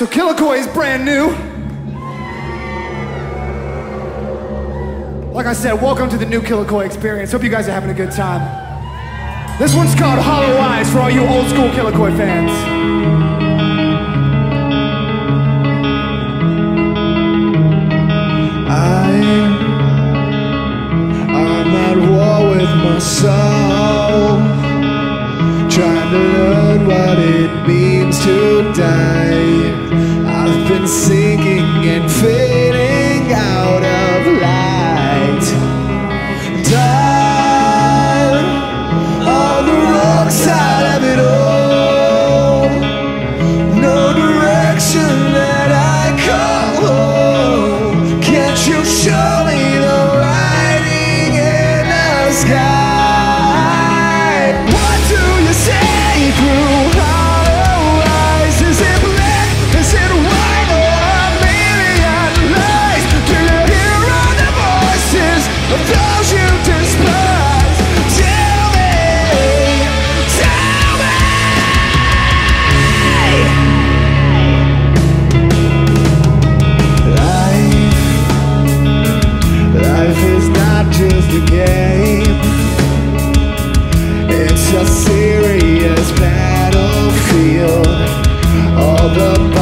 So Killakoi is brand new. Like I said, welcome to the new Killakoi experience. Hope you guys are having a good time. This one's called Hollow Eyes for all you old school Killakoi fans. myself Trying to learn what it means to die I've been sinking and failing. all the